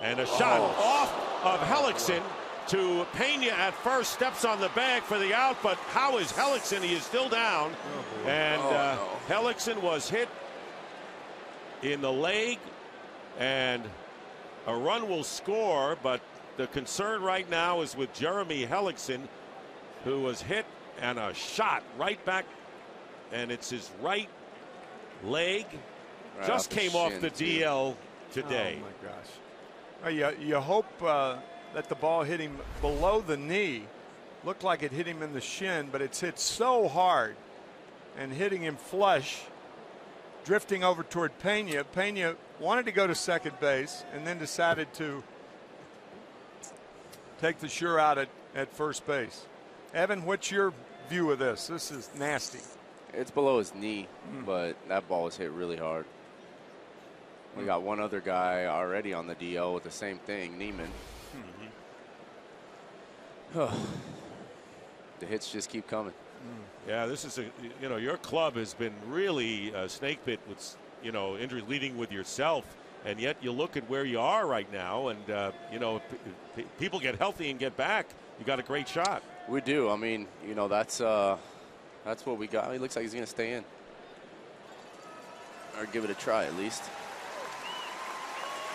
And a shot oh. off of Hellickson to Pena at first, steps on the bag for the out, but how is Hellickson? He is still down. Oh, and oh, uh, no. Hellickson was hit in the leg, and a run will score, but the concern right now is with Jeremy Hellickson, who was hit and a shot right back, and it's his right leg. Right just came off the DL today. Oh my gosh! Uh, you, you hope uh, that the ball hit him below the knee. Looked like it hit him in the shin, but it's hit so hard and hitting him flush, drifting over toward Pena. Pena wanted to go to second base and then decided to take the sure out at, at first base. Evan, what's your view of this? This is nasty. It's below his knee, mm. but that ball was hit really hard. We got one other guy already on the DL with the same thing, Niemann. Mm-hmm. the hits just keep coming. Mm. Yeah, this is a you know your club has been really a snake bit with you know injury leading with yourself, and yet you look at where you are right now, and uh, you know people get healthy and get back. You got a great shot. We do. I mean, you know that's uh, that's what we got. It looks like he's going to stay in, or give it a try at least.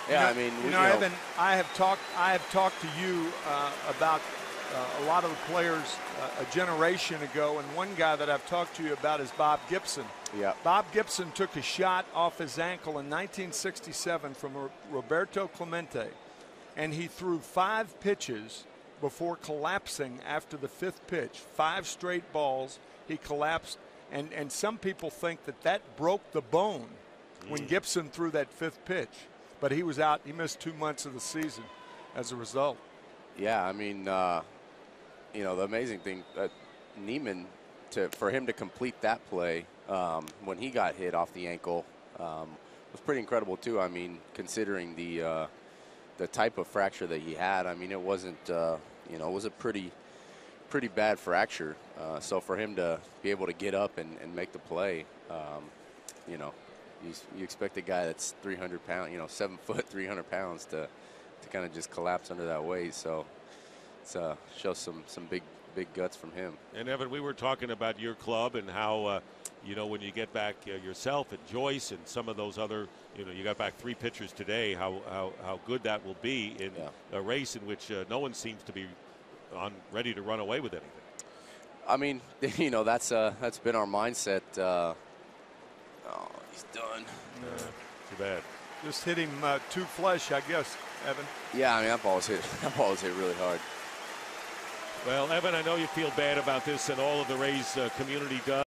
Yeah, you know, I mean, you know, Evan, I have talked. I have talked to you uh, about uh, a lot of the players uh, a generation ago, and one guy that I've talked to you about is Bob Gibson. Yeah. Bob Gibson took a shot off his ankle in 1967 from Roberto Clemente, and he threw five pitches before collapsing after the fifth pitch. Five straight balls, he collapsed, and and some people think that that broke the bone mm. when Gibson threw that fifth pitch but he was out. He missed two months of the season as a result. Yeah, I mean, uh, you know, the amazing thing, uh, Niemann, to for him to complete that play um, when he got hit off the ankle um, was pretty incredible too. I mean, considering the uh, the type of fracture that he had, I mean, it wasn't, uh, you know, it was a pretty pretty bad fracture. Uh, so for him to be able to get up and, and make the play, um, you know, you, you expect a guy that's 300 pounds, you know, seven foot, 300 pounds to, to kind of just collapse under that weight. So it's uh, shows some some big big guts from him. And Evan, we were talking about your club and how. Uh, you know, when you get back uh, yourself and Joyce and some of those other, you know, you got back three pitchers today, how, how, how good that will be in yeah. a race in which uh, no one seems to be on ready to run away with anything. I mean, you know, that's uh, that's been our mindset uh, Oh, he's done. Yeah, too bad. Just hit him uh, too flush, I guess, Evan. Yeah, I mean, that ball was hit. That ball was hit really hard. Well, Evan, I know you feel bad about this, and all of the Rays uh, community does.